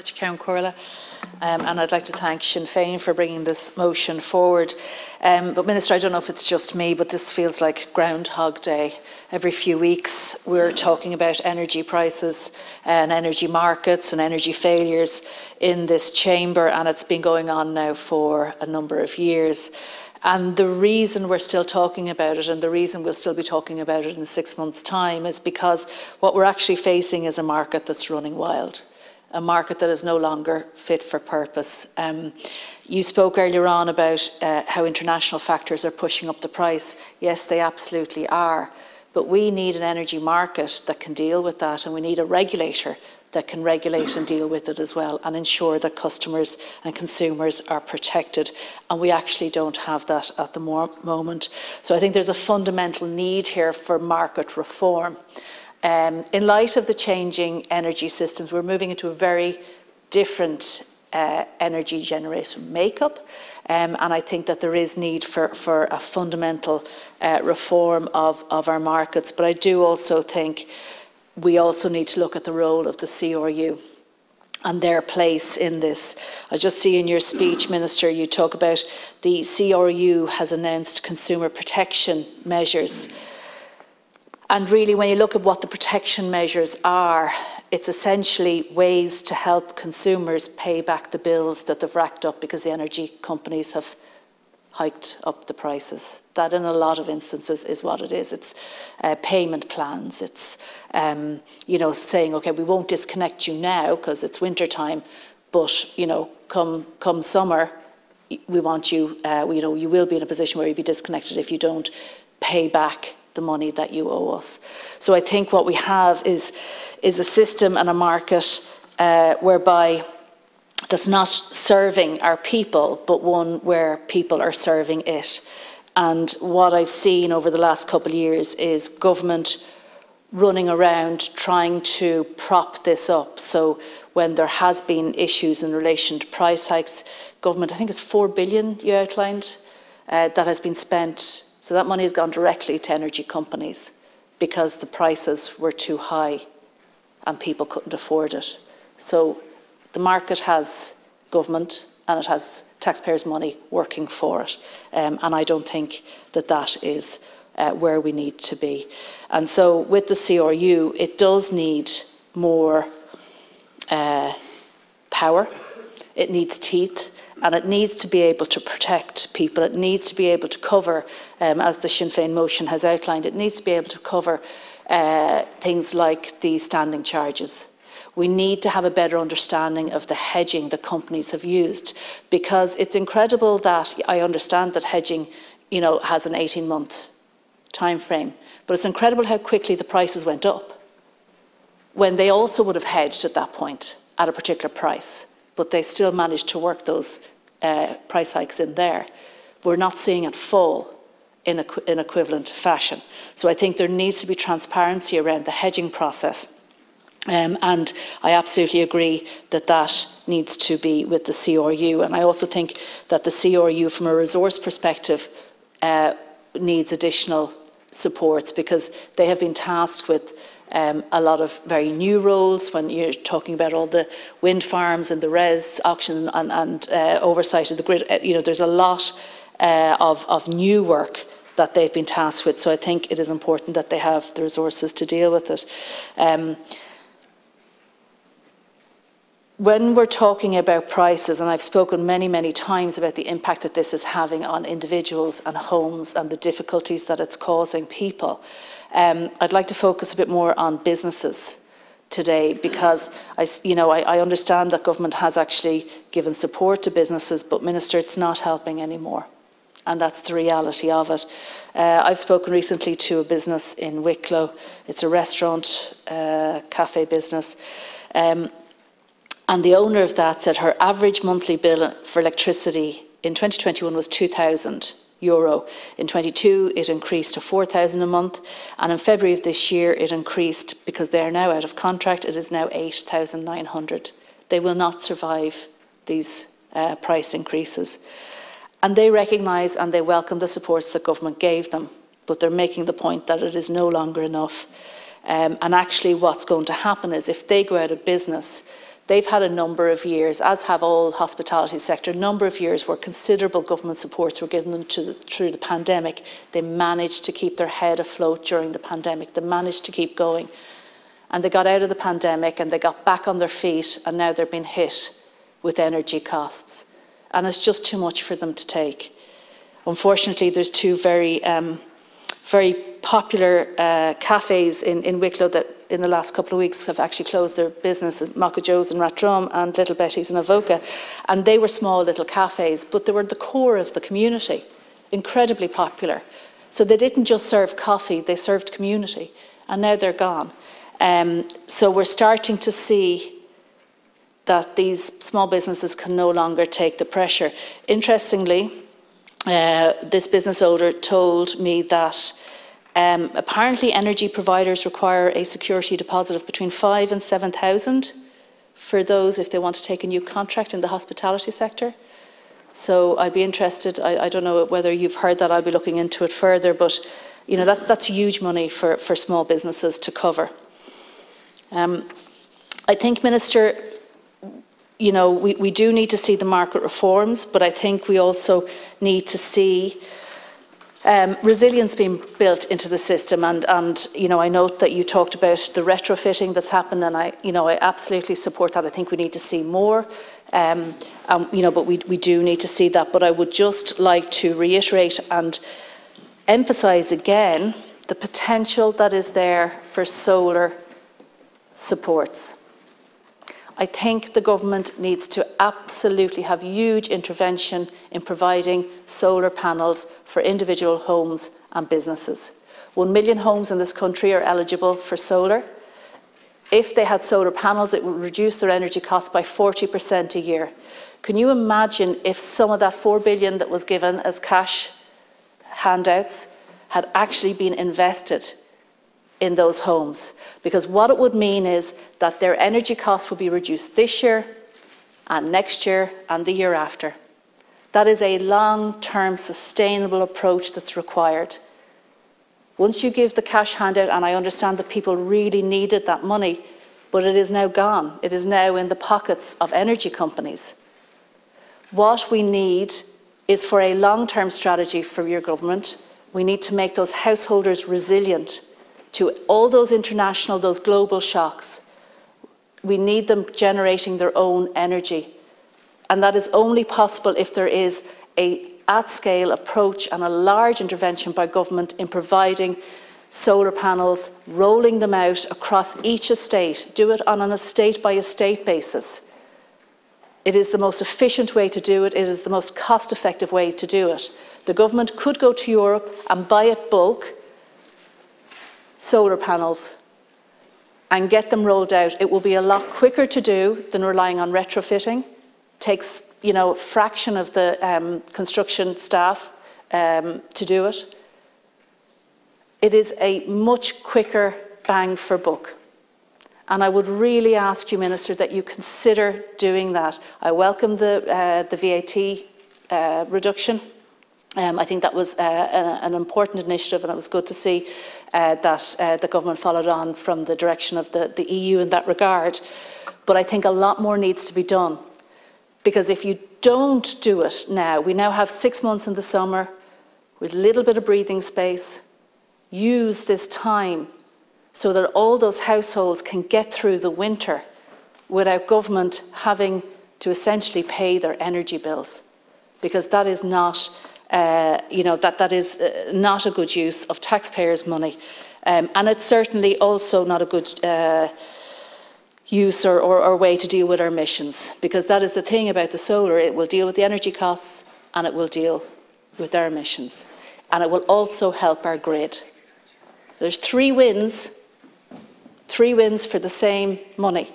much, Ceann Comhairle. Um, and I'd like to thank Sinn Féin for bringing this motion forward. Um, but Minister, I don't know if it's just me, but this feels like Groundhog Day. Every few weeks we're talking about energy prices and energy markets and energy failures in this chamber and it's been going on now for a number of years. And the reason we're still talking about it and the reason we'll still be talking about it in six months' time is because what we're actually facing is a market that's running wild a market that is no longer fit for purpose. Um, you spoke earlier on about uh, how international factors are pushing up the price. Yes, they absolutely are. But we need an energy market that can deal with that, and we need a regulator that can regulate and deal with it as well and ensure that customers and consumers are protected. And we actually don't have that at the moment. So I think there's a fundamental need here for market reform. Um, in light of the changing energy systems, we're moving into a very different uh, energy generation makeup. Um, and I think that there is need for, for a fundamental uh, reform of, of our markets. But I do also think we also need to look at the role of the CRU and their place in this. I just see in your speech, Minister, you talk about the CRU has announced consumer protection measures. And really, when you look at what the protection measures are, it's essentially ways to help consumers pay back the bills that they've racked up because the energy companies have hiked up the prices. That, in a lot of instances, is what it is. It's uh, payment plans. It's um, you know saying, okay, we won't disconnect you now because it's winter time, but you know, come come summer, we want you. Uh, you know, you will be in a position where you'll be disconnected if you don't pay back the money that you owe us. So I think what we have is, is a system and a market uh, whereby that's not serving our people, but one where people are serving it. And what I've seen over the last couple of years is government running around trying to prop this up. So when there has been issues in relation to price hikes, government, I think it's 4 billion you outlined, uh, that has been spent so that money has gone directly to energy companies because the prices were too high and people couldn't afford it. So the market has government and it has taxpayers' money working for it. Um, and I don't think that that is uh, where we need to be. And so with the CRU, it does need more uh, power, it needs teeth, and it needs to be able to protect people. It needs to be able to cover, um, as the Sinn Féin motion has outlined, it needs to be able to cover uh, things like the standing charges. We need to have a better understanding of the hedging that companies have used because it's incredible that I understand that hedging you know, has an 18 month time frame, but it's incredible how quickly the prices went up when they also would have hedged at that point at a particular price but they still managed to work those uh, price hikes in there. We're not seeing it fall in, equ in equivalent fashion. So I think there needs to be transparency around the hedging process. Um, and I absolutely agree that that needs to be with the CRU. And I also think that the CRU, from a resource perspective, uh, needs additional supports because they have been tasked with um, a lot of very new roles when you're talking about all the wind farms and the RESS auction and, and uh, oversight of the grid. Uh, you know, there's a lot uh, of, of new work that they've been tasked with. So I think it is important that they have the resources to deal with it. Um, when we're talking about prices, and I've spoken many, many times about the impact that this is having on individuals and homes and the difficulties that it's causing people, um, I'd like to focus a bit more on businesses today because I, you know, I, I understand that government has actually given support to businesses, but Minister, it's not helping anymore. And that's the reality of it. Uh, I've spoken recently to a business in Wicklow. It's a restaurant, uh, cafe business. Um, and the owner of that said her average monthly bill for electricity in 2021 was 2,000 euro. In 22, it increased to 4,000 a month, and in February of this year, it increased because they are now out of contract. It is now 8,900. They will not survive these uh, price increases, and they recognise and they welcome the supports that government gave them, but they're making the point that it is no longer enough. Um, and actually, what's going to happen is if they go out of business, they've had a number of years, as have all hospitality sector, a number of years where considerable government supports were given them to, through the pandemic. They managed to keep their head afloat during the pandemic. They managed to keep going. And they got out of the pandemic and they got back on their feet and now they're being hit with energy costs. And it's just too much for them to take. Unfortunately, there's two very, um, very popular uh, cafes in, in Wicklow that in the last couple of weeks have actually closed their business Maka Joe's in Rathdrum and Little Betty's in Avoca. And they were small little cafes, but they were the core of the community, incredibly popular. So they didn't just serve coffee, they served community. And now they're gone. Um, so we're starting to see that these small businesses can no longer take the pressure. Interestingly, uh, this business owner told me that um, apparently, energy providers require a security deposit of between five and 7,000 for those if they want to take a new contract in the hospitality sector. So I'd be interested, I, I, don't know whether you've heard that, I'll be looking into it further, but you know, that, that's huge money for, for small businesses to cover. Um, I think, Minister, you know, we, we do need to see the market reforms, but I think we also need to see um, resilience being built into the system, and, and you know, I note that you talked about the retrofitting that's happened, and I, you know, I absolutely support that. I think we need to see more, um, um, you know, but we, we do need to see that. But I would just like to reiterate and emphasise again the potential that is there for solar supports. I think the government needs to absolutely have huge intervention in providing solar panels for individual homes and businesses. One million homes in this country are eligible for solar. If they had solar panels, it would reduce their energy costs by 40% a year. Can you imagine if some of that 4 billion that was given as cash handouts had actually been invested in those homes. Because what it would mean is that their energy costs will be reduced this year and next year and the year after. That is a long-term sustainable approach that's required. Once you give the cash handout, and I understand that people really needed that money, but it is now gone. It is now in the pockets of energy companies. What we need is for a long-term strategy for your government. We need to make those householders resilient to all those international, those global shocks. We need them generating their own energy. And that is only possible if there is a at-scale approach and a large intervention by government in providing solar panels, rolling them out across each estate, do it on an estate-by-estate -estate basis. It is the most efficient way to do it. It is the most cost-effective way to do it. The government could go to Europe and buy it bulk solar panels and get them rolled out. It will be a lot quicker to do than relying on retrofitting. Takes you know a fraction of the um, construction staff um, to do it. It is a much quicker bang for buck. And I would really ask you, Minister, that you consider doing that. I welcome the, uh, the VAT uh, reduction. Um, I think that was uh, an important initiative and it was good to see uh, that uh, the government followed on from the direction of the, the EU in that regard. But I think a lot more needs to be done because if you don't do it now, we now have six months in the summer with a little bit of breathing space. Use this time so that all those households can get through the winter without government having to essentially pay their energy bills because that is not uh, you know, that that is uh, not a good use of taxpayers' money. Um, and it's certainly also not a good uh, use or, or, or, way to deal with our emissions, because that is the thing about the solar, it will deal with the energy costs and it will deal with our emissions. And it will also help our grid. There's three wins, three wins for the same money.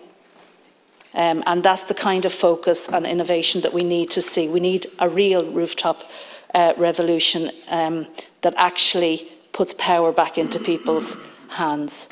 Um, and that's the kind of focus and innovation that we need to see. We need a real rooftop uh, revolution um, that actually puts power back into people's hands.